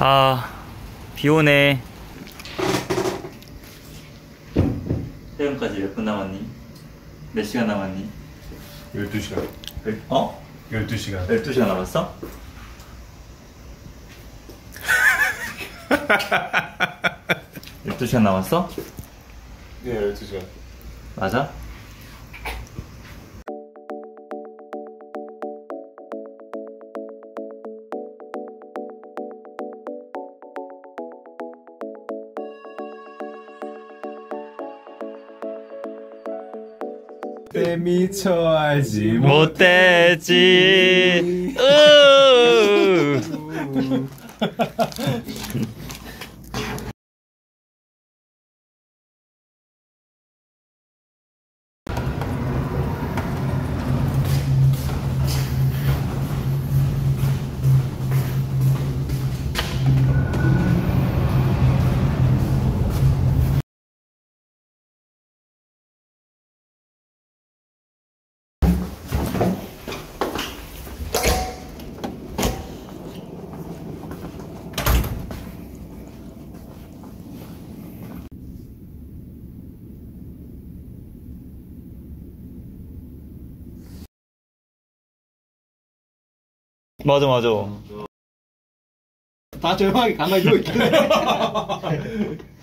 아, 비 오네. 퇴근까지 몇 분 남았니? 몇 시간 남았니? 12시간. 열- 어? 12시간. 12시간 남았어? 열두 시간 남았어? 네, 12시간. 맞아? 때 미쳐 알지 못되지. 맞아 맞아. 다 조용하게 가만히 누워 있길래.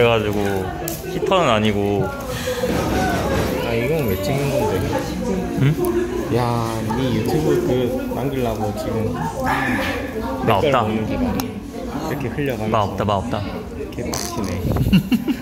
그래가지고 히터는 아니고 아 이건 왜 찍는 건데? 응? 야, 네 유튜브 그 남기려고 지금 나 없다 기간 이렇게 흘려가면서 나 없다 나 없다 개빡치네.